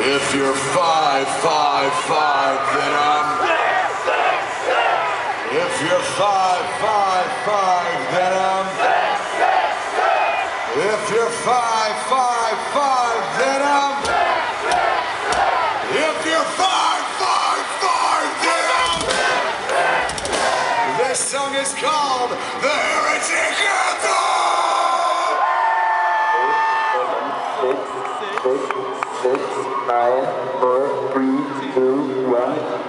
If you're five, five, five, then I'm. six, six, six. If you're five, five, five, then I'm. six, six, six. If you're five, five, five, then I'm. six, six, six. If you're five, five, five, then I'm. six, six, six. This song is called The Heretic Anthem! Six, nine, four, three, two, one.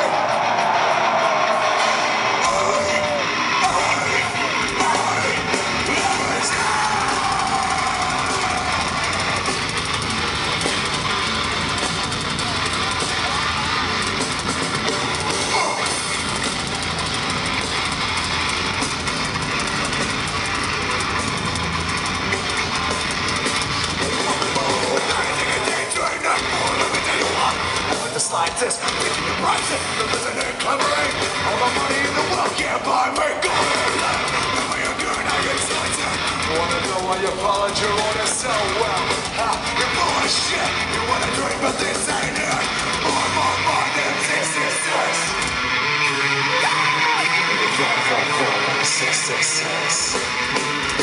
Slightest, making you rise it, the listening clamoring. All the money in the world can't buy me gold. Way you're doing, I get excited. Wanna know why you followed your orders so well? Ha, you're full of shit. You wanna drink, but this ain't it. More, more, more than 66. Six, six, six. You're